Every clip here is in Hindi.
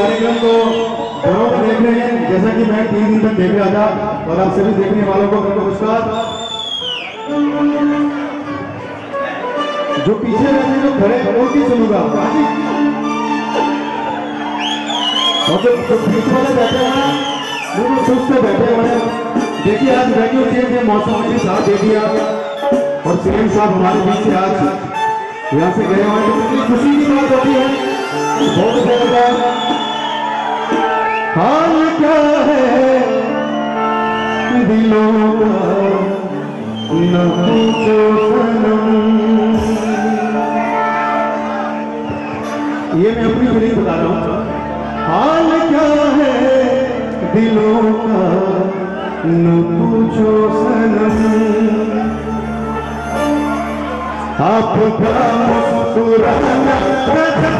कार्यक्रम को में देख रहे हैं। जैसा कि मैं तीन दिन तक देख रहा था और आप सभी देखने वालों को नमस्कार। जो पीछे रहते हैं जो खड़े खड़े की सुनूँगा। और जो पीछे वाले बैठे हैं बिल्कुल सुस्त बैठे हुए हैं देखिए, आज रेडियो चेंज है मौसम के साथ दे दिया। और सीएम साहब हमारे बीच से आज यहाँ से गए हुए तो खुशी की बात होती है। बहुत बहुत हाल क्या है? दिलों का न पूछो सनम। ये मैं अपनी फीलिंग बता रहा हूँ। हाल क्या है? दिलों का न पूछो सनम आपका मुस्कुराना रखना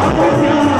आपका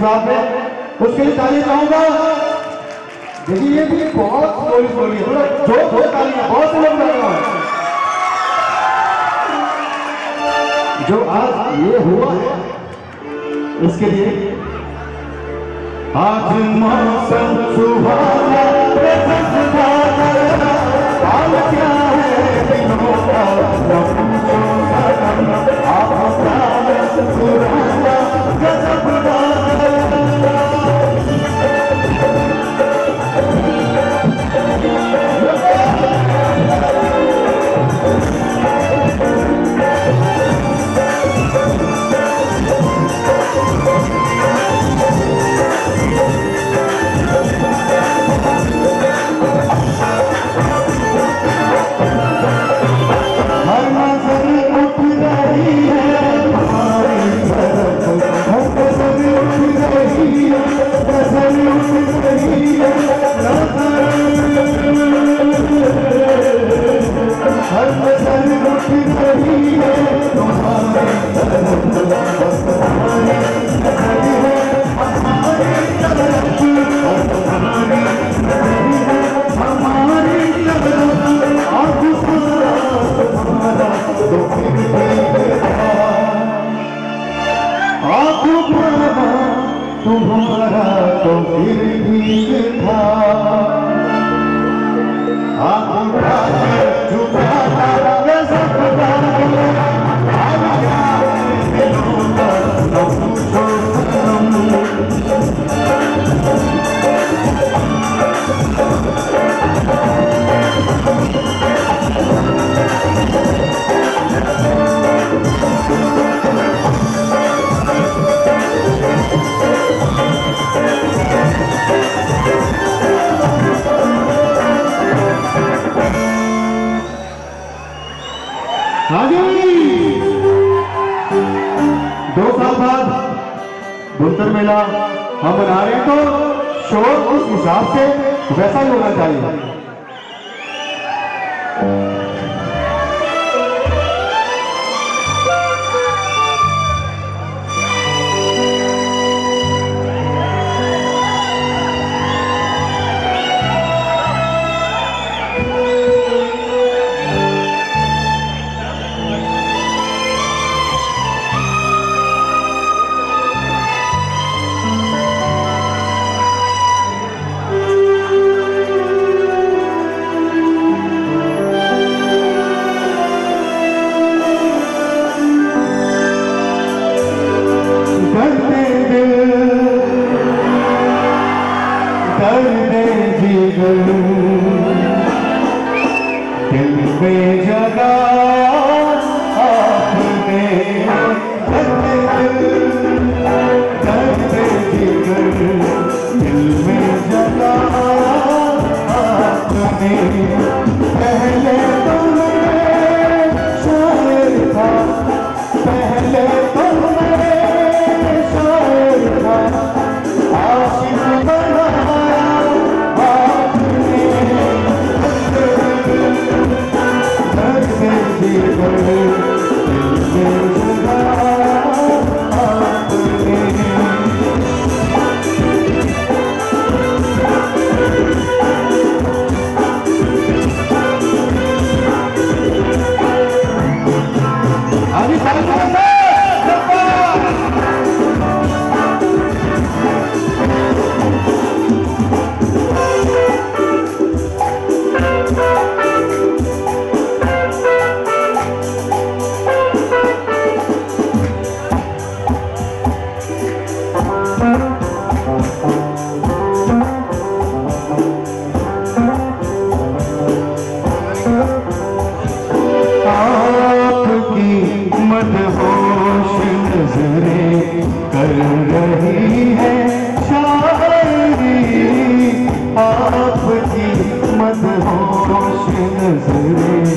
साहब ने उसके लिए ताली चाहूँगा। देखिए, ये भी बहुत बोली बोली जो दो तालियाँ, बहुत से लोग हैं। जो आज ये हुआ है उसके लिए आज मौसम सुहाना है Ele रजत मिला। हम बना रहे हैं तो शोर उस हिसाब से वैसा ही होना चाहिए। कर दे जिगर दिल में जगा Baby